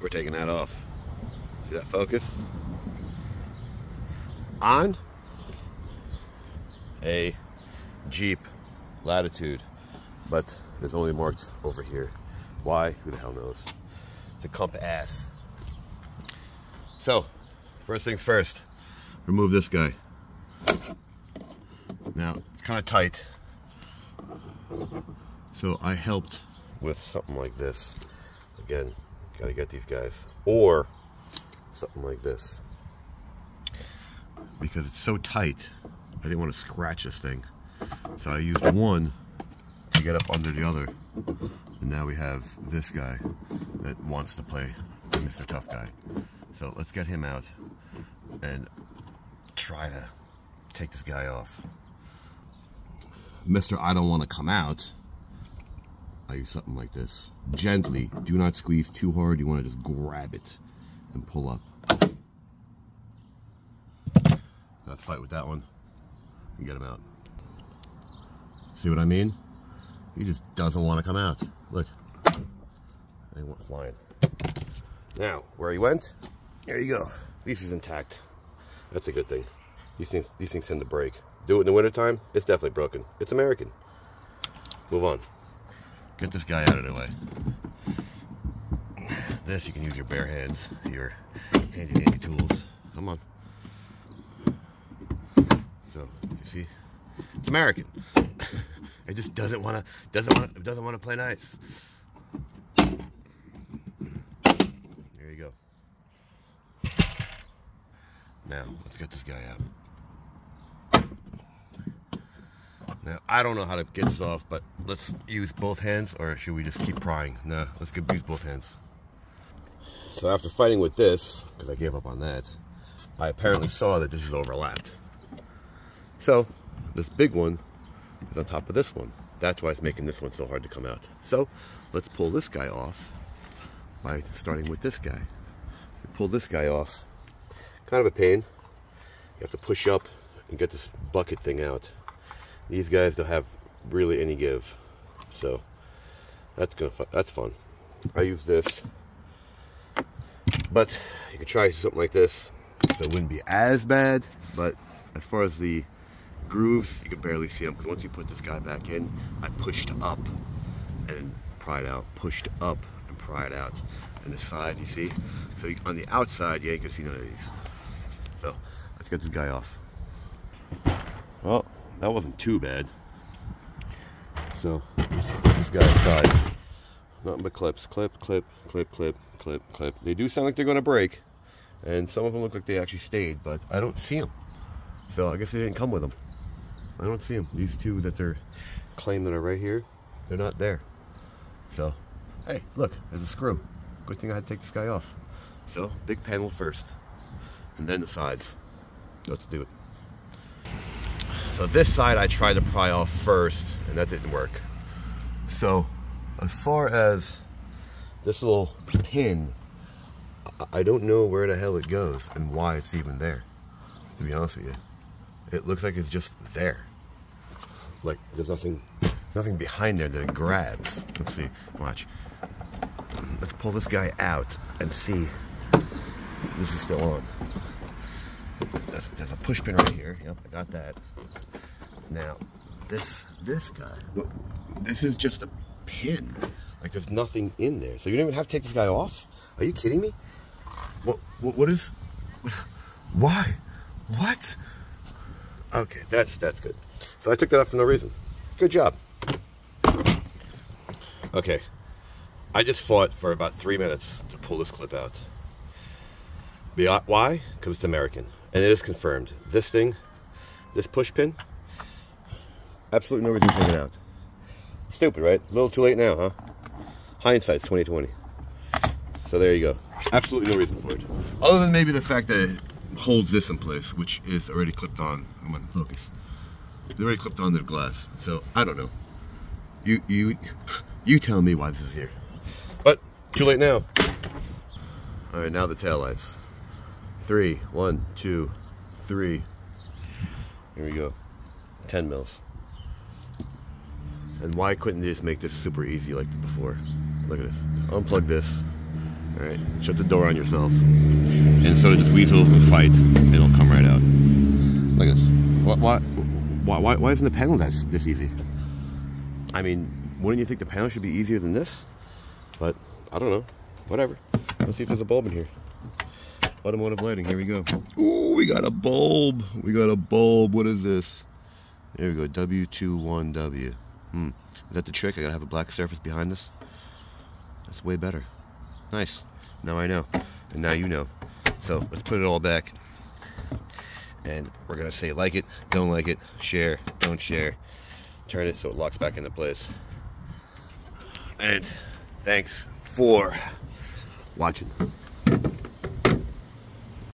we're taking that off. See that focus? On a Jeep Latitude, but it's only marked over here. Why? Who the hell knows? It's a Compass. So, first things first, remove this guy. Now, it's kind of tight. So I helped with something like this. Again, gotta get these guys. Or something like this. Because it's so tight, I didn't want to scratch this thing. So I used one to get up under the other. And now we have this guy that wants to play Mr. Tough Guy. So let's get him out and try to take this guy off. Mr. I don't want to come out. Use something like this. Gently, do not squeeze too hard. You want to just grab it and pull up. Let's fight with that one and get him out. See what I mean? He just doesn't want to come out. Look, he went flying. Now, where he went, there you go. Least he's intact. That's a good thing. These things, these things tend to break. Do it in the wintertime, it's definitely broken. It's American. Move on. Get this guy out of the way. This, you can use your bare hands, your handy dandy tools. Come on. So, you see, it's American. it just doesn't want to, doesn't want, doesn't want to play nice. There you go. Now, let's get this guy out. Now, I don't know how to get this off, but let's use both hands, or should we just keep prying? No, let's get, use both hands. So after fighting with this, because I gave up on that, I apparently saw that this is overlapped. So, this big one is on top of this one. That's why it's making this one so hard to come out. So, let's pull this guy off by starting with this guy. We pull this guy off. Kind of a pain. You have to push up and get this bucket thing out. These guys don't have really any give. So, that's gonna that's fun. I use this. But you can try something like this. So it wouldn't be as bad, but as far as the grooves, you can barely see them because once you put this guy back in, I pushed up and pried out, pushed up and pried out. And the side, you see? So you, on the outside, you ain't gonna see none of these. So let's get this guy off. That wasn't too bad. So let's put this guy aside. Nothing but clips, clip, clip, clip, clip, clip, clip. They do sound like they're gonna break. And some of them look like they actually stayed, but I don't see them. So I guess they didn't come with them. I don't see them. These two that they're claiming are right here, they're not there. So, hey, look, there's a screw. Good thing I had to take this guy off. So, big panel first, and then the sides. Let's do it. So this side I tried to pry off first, and that didn't work. So, as far as this little pin, I don't know where the hell it goes and why it's even there, to be honest with you. It looks like it's just there. Like there's nothing, there's nothing behind there that it grabs. Let's see, watch. Let's pull this guy out and see. This is still on. There's, there's a push pin right here. Yep, I got that. Now, this this guy, this is just a pin. Like there's nothing in there. So you don't even have to take this guy off? Are you kidding me? What, what, what is, why? What? Okay, that's, that's good. So I took that off for no reason. Good job. Okay, I just fought for about three minutes to pull this clip out. Why? Because it's American. And it is confirmed. This thing, this push pin, absolutely no reason to take it out. Stupid, right? A little too late now, huh? Hindsight's 2020. So there you go. Absolutely no reason for it. Other than maybe the fact that it holds this in place, which is already clipped on. I'm on focus. It's already clipped on the glass. So I don't know. You you you tell me why this is here. But too late now. All right, now the tail lights. Three, one, two, three. Here we go. 10 mils. And why couldn't they just make this super easy like before? Look at this. Just unplug this All right, shut the door on yourself. And so this weasel will fight, it'll come right out. Look at this. Why, why, why, why isn't the panel this, this easy? I mean, wouldn't you think the panel should be easier than this? But, I don't know. Whatever. Let's see if there's a bulb in here. Automotive lighting, here we go. Ooh, we got a bulb. We got a bulb. What is this? There we go, W21W. Hmm. Is that the trick? I gotta have a black surface behind this? That's way better. Nice. Now I know. And now you know. So let's put it all back. And we're gonna say like it, don't like it, share, don't share. Turn it so it locks back into place. And thanks for watching.